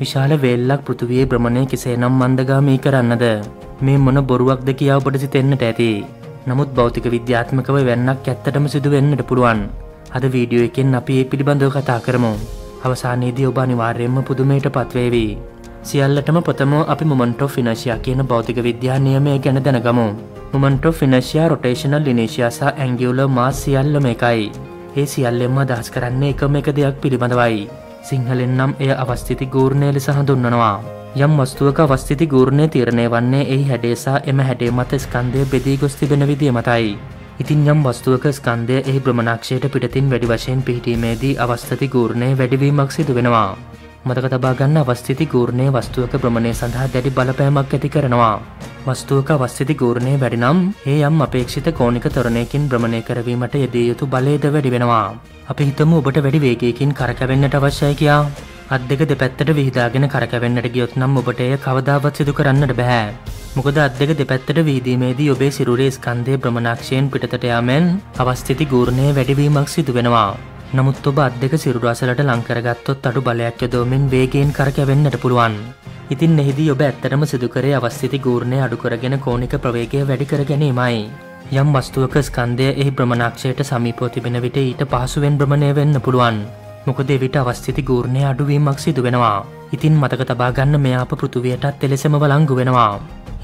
විශාල වෙල්ලක් පෘතුවයේ බ්‍රමණය කෙසේ නම් මන්දගාමී කරන්නද? මේ මොන බොරුවක්ද කියා ඔබට සිතෙන්නට ඇති. නමුත් භෞතික විද්‍යාත්මකව වෙන්නක් ඇත්තටම සිදුවෙන්නට පුළුවන්. අද වීඩියෝ එකෙන් අපි ඒ පිළිබඳව කතා කරමු. අවසානයේදී ඔබ අනිවාර්යයෙන්ම පුදුමයට පත්වේවි. සියල්ලටම ප්‍රථමෝ අපි මොමන්ටෝ ෆිනශයා කියන භෞතික විද්‍යා නියමය ගැන දැනගමු මොමන්ටෝ ෆිනශයා රොටේෂනල් ලිනේශයා සහ ඇංගියුල මාස් සියල්ලම එකයි ඒ සියල්ලෙන්ම අදහස් කරන්නේ එකම එක දෙයක් පිළිබඳවයි සිංහලෙන් නම් එය අවස්ථිති ගූර්ණය ලෙස හඳුන්වනවා. යම් වස්තුවක අවස්ථිති ගූර්ණය තීරණය වන්නේ එහි හැඩේසා එම හැඩේ මත ස්කන්දය බෙදී ගොස් තිබෙන විදිය මතයි. ඉතින් යම් වස්තුවක ස්කන්දය එහි ප්‍රමණක්ෂයට පිටතින් වැඩි වශයෙන් පිහිටීමේදී අවස්ථති ගූර්ණය වැඩිවීමක් සිදු වෙනවා. මතක තබාගන්න අවස්ථිති ගූර්ණය වස්තුවක ප්‍රමණය සඳහා දැඩි බලපෑමක් ඇති කරනවා. වස්තුවක අවස්ථිති ගූර්ණය වැඩිනම් ඒ යම් අපේක්ෂිත කෝනික තරණයකින් භ්‍රමණය කරවීමට යෙදිය යුතු බලයද වැඩි වෙනවා. අපි හිතමු ඔබට වැඩි වේගයකින් කරකැවෙන්නට අවශ්‍යයි කියා. අත් දෙක දෙපැත්තට විහිදාගෙන කරකැවෙන්නට ගියොත් නම් ඔබට එය කවදාවත් සිදු කරන්නට බැහැ. මොකද අත් දෙක දෙපැත්තට වීදීමේදී ඔබේ සිරුරේ ස්කන්ධය ප්‍රමණක්ෂයෙන් පිටතට යාමෙන් අවස්ථිති ගූර්ණය වැඩිවීමක් සිදු වෙනවා. නමුත් ඔබ අත් දෙක සිරුර අසලට ලංකරගත්තොත් අඩු බලයක් යොදවමින් වේගයෙන් කරකැවෙන්නට පුළුවන්. ඉතින් එහිදී ඔබ ඇත්තටම සිදුකරේ අවස්ථිති ගූර්ණය අඩු කරගෙන කෝනික ප්‍රවේගය වැඩි කර ගැනීමයි. යම් වස්තුවක ස්කන්දය එහි ප්‍රමණක්ෂයට සමීපෝ තිබෙන විට ඊට පහසුවෙන් භ්‍රමණය වෙන්න පුළුවන්. මොකද එවිට අවස්ථිති ගූර්ණය අඩුවීමක් සිදු වෙනවා. ඉතින් මතක තබාගන්න මෙයා අප පෘතුවයටත් එලෙසම වලංගු වෙනවා.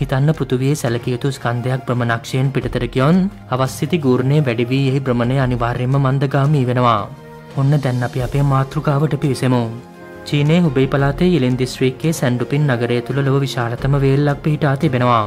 හිතන්න පෘතුවයේ සැලකිය යුතු ස්කන්ධයක් භ්‍රමණක්ෂයෙන් පිටතර ගියොන් අවස්ථිති ගූර්ණය වැඩි වී එහි භ්‍රමණය අනිවාර්යයෙන්ම මන්දගාමී වෙනවා. ඔන්න දැන් අපි අපේ මාතෘකාවට පිවිසෙමු. චීනයේ හුබේ පලාතේ ඉලෙන් දිස්ත්‍රික්කයේ සැන්ඩුපින් නගරය තුළ ලොව විශාලතම වේල්ලක් පිහිටා තිබෙනවා.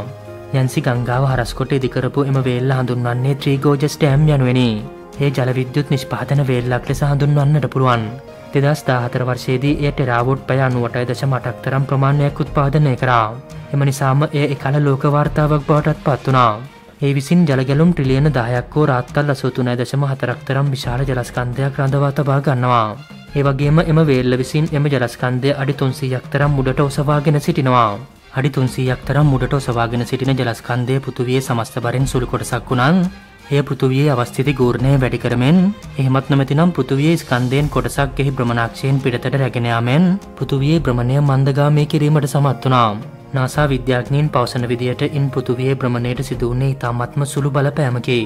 යන්සි ගංගාව හරස්කොට ඉදිකරපු එම වේල්ල හඳුන්වන්නේ ත්‍රීගෝජස් ටෑම් යනුවනි. ඒ ජලවිද්‍යුත් නිෂ්පාතන වේල්ලක් ලෙස හඳුන්වන්නට පුළුවන්. දෙදස් දාහතර වර්ෂයේදී එය ටෙරාවෝඩ් පය අනුවටයි දශ මටක්තරම් ප්‍රමාණයක් උත්පාදනය කරා. එම නිසාම එය එකල ලෝකවාර්තාවක් බවටත් පත් වනා. ඒ විසින් ජලගැලුම් ට්‍රිලියන දායක්කෝ රාත්තල් අසූතුනෑ දශම හතරක්තරම් විශාල ජලස්කන්ධයක් රඳවා තබා ගන්නවා. ඒවගේම එම වේල්ල විසින් එම ජලස්කන්දය අඩි තුන්සීයක් තරම් මුඩට ඔසවාගෙන සිටිනවා. අඩි තුන්සීයක් තරම් මුඩට ඔසවාගෙන සිටින ජලස්කන්දය පෘතුවිය සමස්ත බරින් සුළු කොටසක් වුණන් එය පෘතුවියේ අවස්ථිති ගූර්ණය වැඩි කරමෙන් එහෙමත් නොමැතිනම් පෘතුවියේ ස්කන්දයෙන් කොටසක් එහි බ්‍රමණක්ෂයෙන් පිටතට රැගෙනයාමෙන් පෘතුවියේ බ්‍රමණය මන්දගාමය කිරීමට සමත් වනා. නාසා විද්‍යාඥීන් පවසන විදියට ඉන් පෘතුවියේ බ්‍රමණයට සිදුවන්නේ ඉතාමත්ම සුළු බලපෑමකි.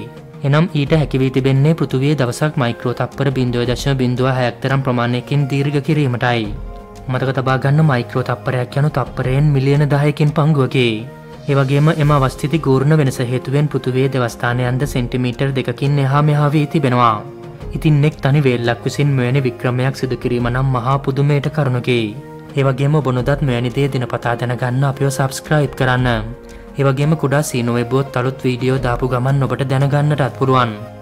එනම් ඊට හැකිවී තිබෙන්නේ පෘතුවියේ දවසක් මයික්‍රෝ තප්පර බින්දුව දශම බින්දුව හැයක්තරම් ප්‍රමාණයකින් දීර්ඝ කිරීමටයි. මතක තබාගන්න මයික්‍රෝ තප්පරයක් යනු තප්පරයෙන් මිලියන දායකින් පංගුවකි. ඒවගේම එම අවස්ථිති ගූර්ණ වෙනස හේතුවෙන් පෘතුවේ දෙවස්ථානයන්ද සෙන්ටිමීටර් දෙකින් එහා මෙහා වී තිබෙනවා. ඉතින් එක් තනි වේල්ලක් විසින් මෙවැනි වික්‍රමයක් සිදු කිරීම නම් මහා පුදුමයට කරුණකි. ඒවගේම බොනොදත් මෙවැනිදේ දිනපතා දැනගන්න අපිෝ සබස්ක්‍රයිබ් කරන්න. ඒවගේම කුඩා සීනුවබෝත් අලුත් වීඩියෝ දාපු ගමන් ඔබට දැනගන්නටත් පුරුවන්.